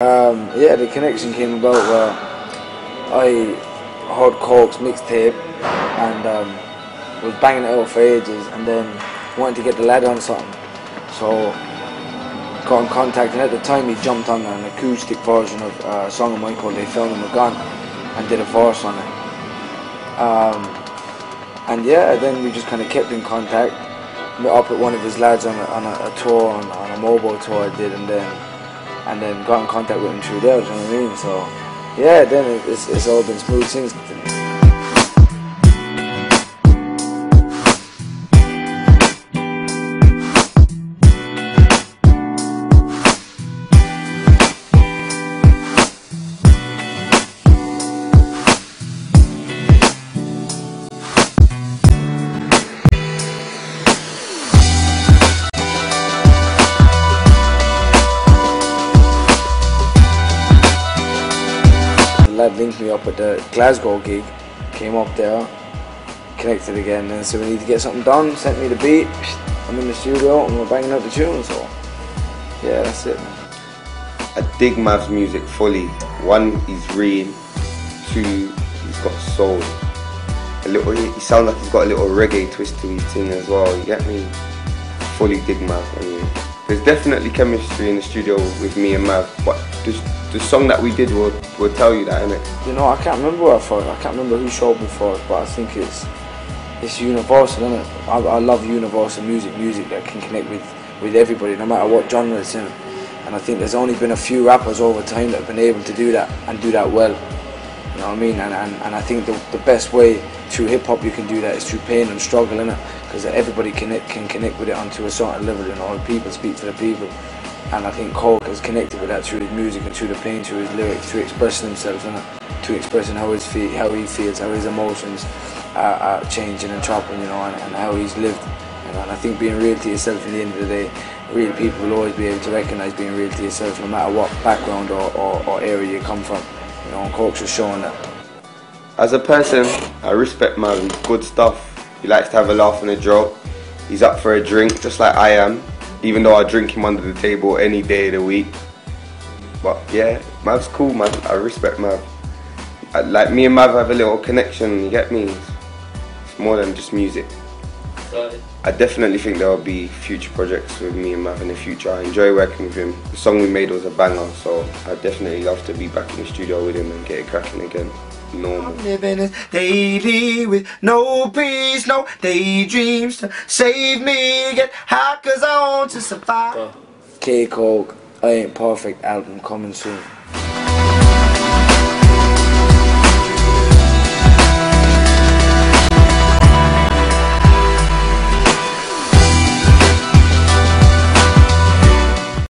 Um, yeah, the connection came about where I heard Koke's mixtape and um, was banging it out for ages and then wanted to get the lad on something. So got in contact and at the time he jumped on an acoustic version of uh, a song of mine called They Found Him a Gun and did a verse on it. Um, and yeah, then we just kind of kept in contact. Met up with one of his lads on a, on a, a tour, on, on, a mobile tour I did, and then and then got in contact with him through there. You know what I mean? So yeah, then it's, it's all been smooth since. Lad linked me up at the Glasgow gig, came up there, connected again, and said we need to get something done. Sent me the beat. I'm in the studio and we're banging out the tune. So yeah, that's it. I dig Mav's music fully. One, he's real. Two, he's got soul. A little, he sounds like he's got a little reggae twist to his thing as well. You get me? Fully dig Mav. I mean, there's definitely chemistry in the studio with me and Mav, but just the song that we did will, will tell you that, innit? You know, I can't remember where I thought. I can't remember who showed first, but I think it's it's universal, innit? I, I love universal music, music that can connect with, with everybody, no matter what genre it's in. And I think there's only been a few rappers over time that have been able to do that and do that well. You know what I mean? And, and, and I think the, the best way through hip hop you can do that is through pain and struggle, innit? Because everybody can, can connect with it onto a certain level, you know, people speak to the people and I think Koke has connected with that through his music and through the pain, through his lyrics, through expressing himself and to expressing how his how he feels, how his emotions are, are changing and chopping, you know, and, and how he's lived. You know, and I think being real to yourself in the end of the day, real people will always be able to recognise being real to yourself, no matter what background or, or, or area you come from. You know, and Koke's just showing that. As a person, I respect Mav. He's good stuff. He likes to have a laugh and a joke. He's up for a drink, just like I am even though I drink him under the table any day of the week. But yeah, Mav's cool, man. I respect Mav. I, like me and Mav have a little connection. You get me? It's more than just music. I definitely think there will be future projects with me and Mav in the future. I enjoy working with him. The song we made was a banger, so I definitely love to be back in the studio with him and get it cracking again normal. I'm living daily with no peace, no daydreams to save me. Get high cause I want to survive. K Koke, I Ain't Perfect album coming soon.